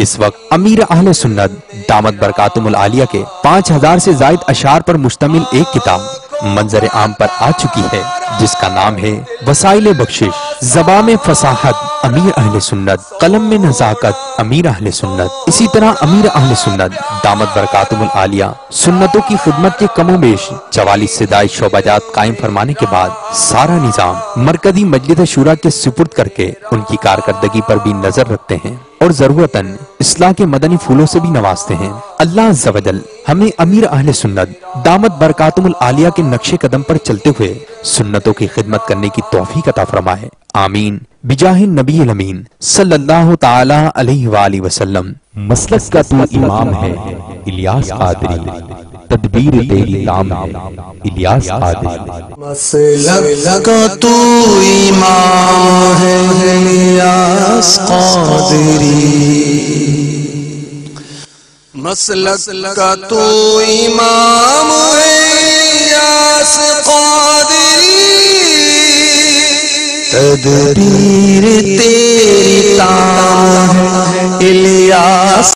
इस वक्त अमीर अहले सुन्नत दामद बरकातुल आलिया के पाँच हज़ार से जायद अशार पर मुश्तमिल एक किताब मंजर आम पर आ चुकी है जिसका नाम है वसाइल बख्शिश। जबा में फसाहत, अमीर अहल सुन्नत, कलम में नजाकत, अमीर अहल सुन्नत। इसी तरह अमीर अहल सुन्नत, दामद बरकातुल आलिया। सुन्नतों की खिदमत के कमोबेश चवालीस से दाई शोबाजात कायम फरमाने के बाद सारा निज़ाम, मरकजी मजलिद शुरा के सुपुर्द करके उनकी कारकर्दगी पर भी नज़र रखते हैं। और जरूरतन इस्लाह के मदनी फूलों से भी नवाजते हैं। अल्लाह जवदल हमें अमीर अहल सुन्नत, दामद बरकातुल आलिया के नक्शे कदम पर चलते हुए सुन्नतों की खिदमत करने की तोहफी कता फरमाए। आमीन। बिजाहिन नबी अमीन सल्लल्लाहु ताला अलैहि वाली वसल्लम। मसलक का तू इमाम है इलियास कादरी तदबीर तेरी काम है इलियास कादरी मसलक का तू इमाम है इलियास कादरी मसलक का तू इमाम है इलियास कादरी तदबीर तेरी ताम है इलियास।